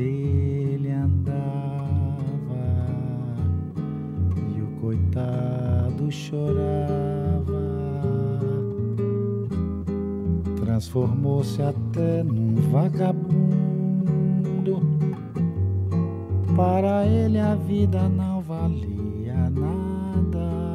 ele andava e o coitado chorava. Transformou-se até num vagabundo. Para ele a vida não valia nada.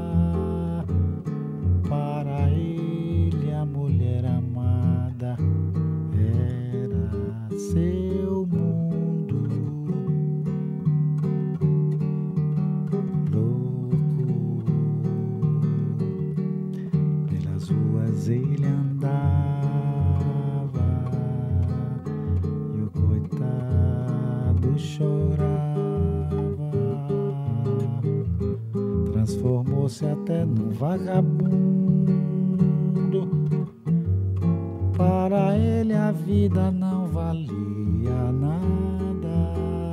Transformou-se até num vagabundo. Para ele a vida não valia nada.